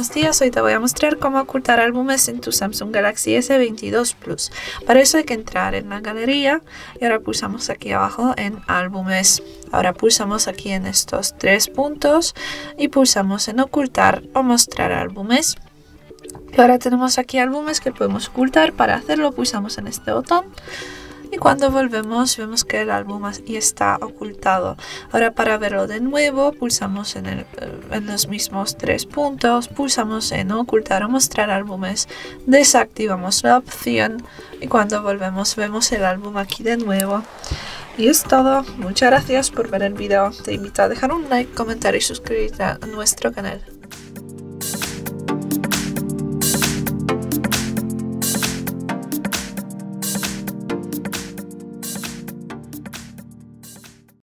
Buenos días, hoy te voy a mostrar cómo ocultar álbumes en tu Samsung Galaxy S22 Plus. Para eso hay que entrar en la galería y ahora pulsamos aquí abajo en álbumes. Ahora pulsamos aquí en estos tres puntos y pulsamos en ocultar o mostrar álbumes. Y ahora tenemos aquí álbumes que podemos ocultar. Para hacerlo pulsamos en este botón y cuando volvemos vemos que el álbum ya está ocultado. Ahora para verlo de nuevo pulsamos en, el, en, los mismos tres puntos, pulsamos en ocultar o mostrar álbumes, desactivamos la opción y cuando volvemos vemos el álbum aquí de nuevo. Y es todo, muchas gracias por ver el video, te invito a dejar un like, comentar y suscribirte a nuestro canal.